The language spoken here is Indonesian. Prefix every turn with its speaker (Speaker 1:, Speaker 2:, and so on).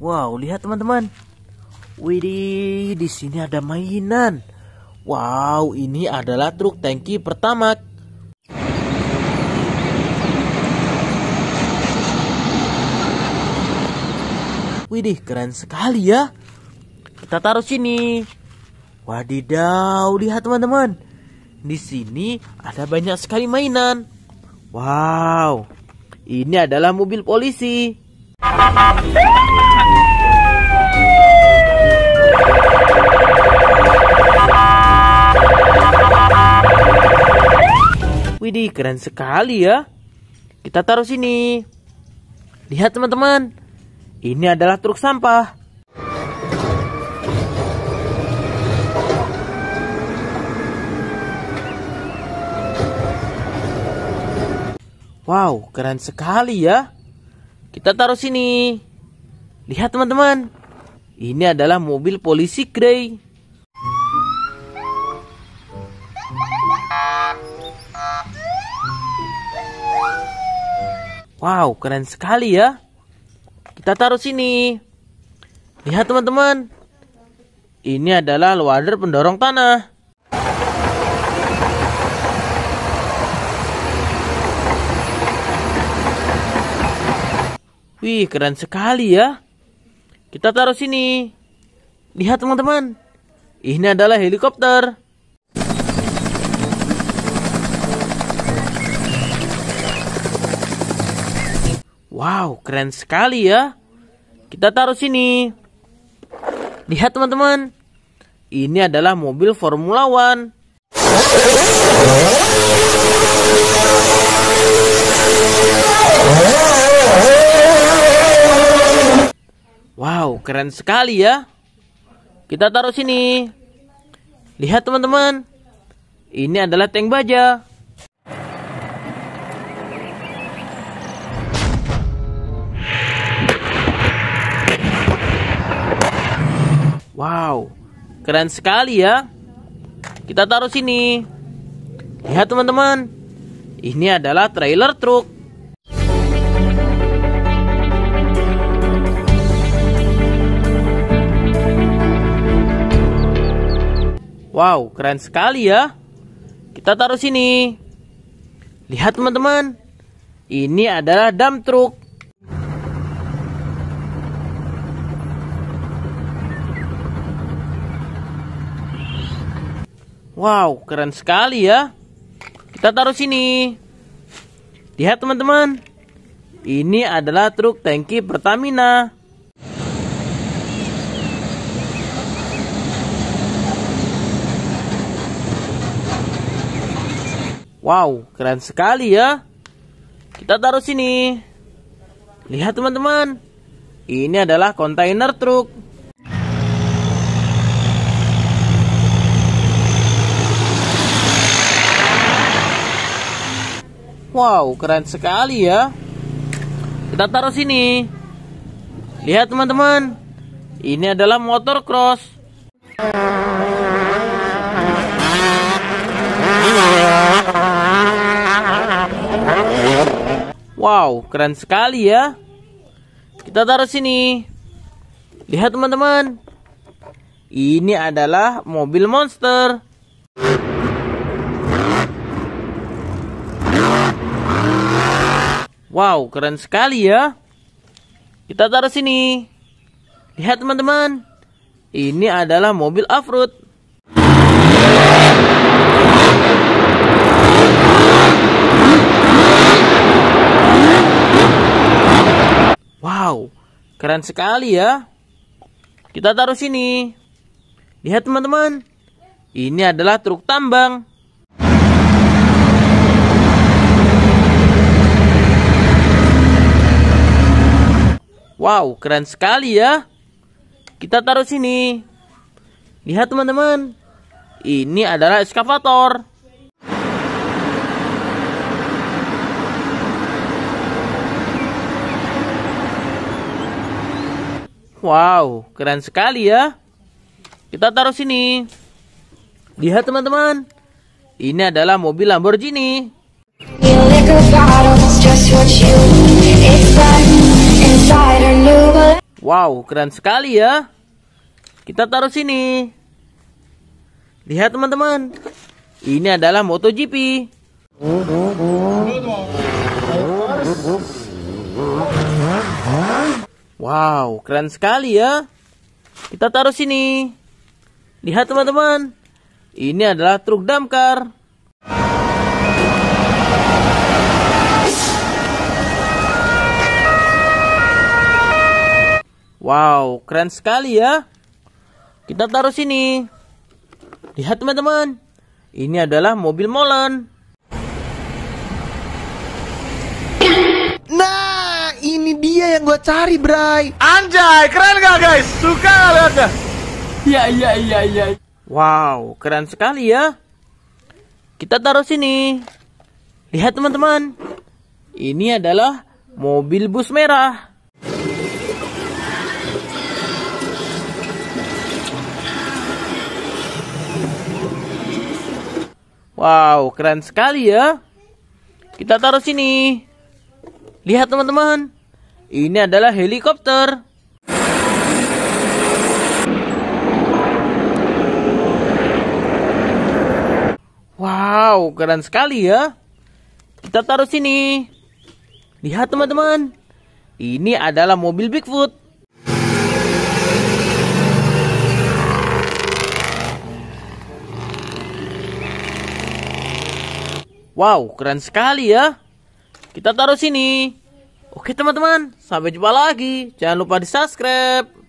Speaker 1: Wow, lihat teman-teman. Widih, di sini ada mainan. Wow, ini adalah truk tangki pertama. Widih, keren sekali ya. Kita taruh sini. Wadidaw, lihat teman-teman. Di sini ada banyak sekali mainan. Wow, ini adalah mobil polisi. Widih, keren sekali ya. Kita taruh sini. Lihat teman-teman. Ini adalah truk sampah. Wow, keren sekali ya. Kita taruh sini. Lihat teman-teman. Ini adalah mobil polisi Grey. Wow, keren sekali ya. Kita taruh sini. Lihat teman-teman. Ini adalah loader pendorong tanah. Wih, keren sekali ya. Kita taruh sini. Lihat teman-teman. Ini adalah helikopter. Wow, keren sekali ya. Kita taruh sini. Lihat teman-teman. Ini adalah mobil Formula One. Wow, keren sekali ya. Kita taruh sini. Lihat teman-teman. Ini adalah tank baja. Wow, keren sekali ya. Kita taruh sini. Lihat teman-teman. Ini adalah trailer truk. Wow, keren sekali ya. Kita taruh sini. Lihat teman-teman. Ini adalah dump truk. Wow, keren sekali ya. Kita taruh sini. Lihat teman-teman. Ini adalah truk tangki Pertamina. Wow, keren sekali ya. Kita taruh sini. Lihat teman-teman. Ini adalah kontainer truk. Wow, keren sekali ya. Kita taruh sini. Lihat teman-teman. Ini adalah motor cross. Wow, keren sekali ya. Kita taruh sini. Lihat teman-teman. Ini adalah mobil monster. Wow, keren sekali ya. Kita taruh sini. Lihat teman-teman. Ini adalah mobil off-road. Wow, keren sekali ya. Kita taruh sini. Lihat teman-teman. Ini adalah truk tambang. Wow, keren sekali ya. Kita taruh sini. Lihat teman-teman. Ini adalah eskavator. Wow, keren sekali ya. Kita taruh sini. Lihat teman-teman. Ini adalah mobil Lamborghini. Wow, keren sekali ya. Kita taruh sini. Lihat teman-teman. Ini adalah MotoGP. Wow, keren sekali ya. Kita taruh sini. Lihat teman-teman. Ini adalah truk damkar. Wow, keren sekali ya. Kita taruh sini. Lihat teman-teman. Ini adalah mobil molen.
Speaker 2: Nah, ini dia yang gue cari, Bray.
Speaker 3: Anjay, keren gak guys? Suka gak liatnya?
Speaker 1: Ya, ya, ya, ya. Wow, keren sekali ya. Kita taruh sini. Lihat teman-teman. Ini adalah mobil bus merah. Wow, keren sekali ya. Kita taruh sini. Lihat teman-teman. Ini adalah helikopter. Wow, keren sekali ya. Kita taruh sini. Lihat teman-teman. Ini adalah mobil Bigfoot. Wow, keren sekali ya. Kita taruh sini. Oke teman-teman, sampai jumpa lagi. Jangan lupa di subscribe.